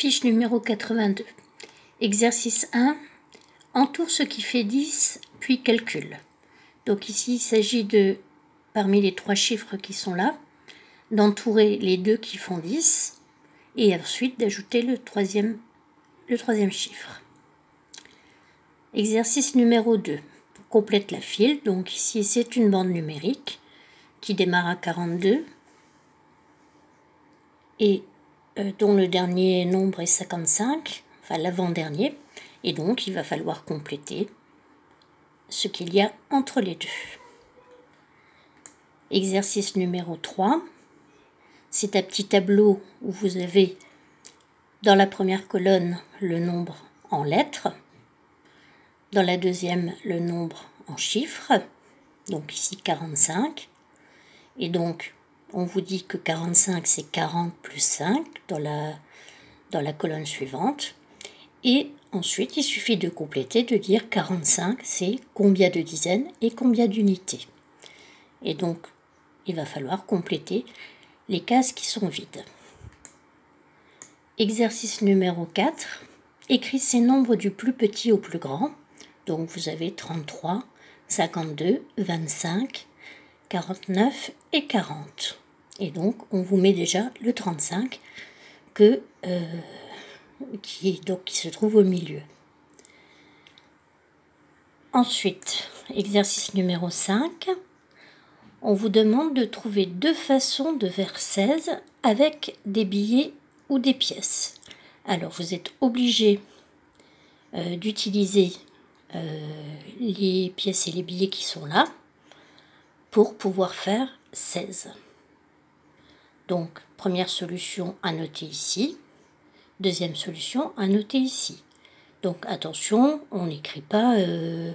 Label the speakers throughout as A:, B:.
A: Fiche numéro 82. Exercice 1. Entoure ce qui fait 10, puis calcule. Donc ici, il s'agit de, parmi les trois chiffres qui sont là, d'entourer les deux qui font 10 et ensuite d'ajouter le troisième, le troisième chiffre. Exercice numéro 2. complète la file. Donc ici, c'est une bande numérique qui démarre à 42 et dont le dernier nombre est 55, enfin l'avant-dernier, et donc il va falloir compléter ce qu'il y a entre les deux. Exercice numéro 3, c'est un petit tableau où vous avez dans la première colonne le nombre en lettres, dans la deuxième le nombre en chiffres, donc ici 45, et donc on vous dit que 45 c'est 40 plus 5 dans la, dans la colonne suivante. Et ensuite, il suffit de compléter, de dire 45 c'est combien de dizaines et combien d'unités. Et donc, il va falloir compléter les cases qui sont vides. Exercice numéro 4. Écris ces nombres du plus petit au plus grand. Donc vous avez 33, 52, 25, 49 et 40. Et donc, on vous met déjà le 35 que, euh, qui, donc, qui se trouve au milieu. Ensuite, exercice numéro 5. On vous demande de trouver deux façons de faire 16 avec des billets ou des pièces. Alors, vous êtes obligé euh, d'utiliser euh, les pièces et les billets qui sont là pour pouvoir faire 16. Donc, première solution à noter ici. Deuxième solution à noter ici. Donc, attention, on n'écrit pas euh,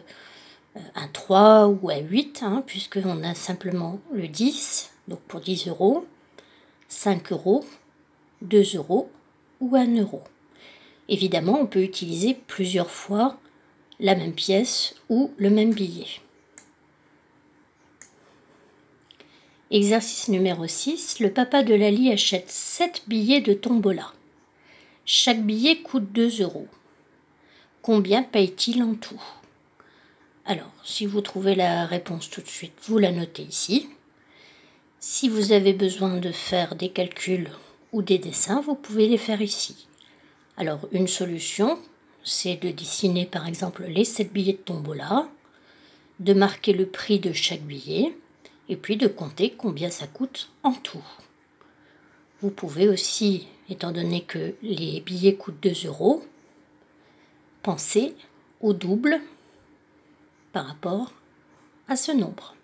A: un 3 ou un 8, hein, puisqu'on a simplement le 10, donc pour 10 euros, 5 euros, 2 euros ou 1 euro. Évidemment, on peut utiliser plusieurs fois la même pièce ou le même billet. Exercice numéro 6. Le papa de Lali achète 7 billets de tombola. Chaque billet coûte 2 euros. Combien paye-t-il en tout? Alors, si vous trouvez la réponse tout de suite, vous la notez ici. Si vous avez besoin de faire des calculs ou des dessins, vous pouvez les faire ici. Alors, une solution, c'est de dessiner par exemple les 7 billets de tombola, de marquer le prix de chaque billet, et puis de compter combien ça coûte en tout. Vous pouvez aussi, étant donné que les billets coûtent 2 euros, penser au double par rapport à ce nombre.